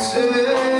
take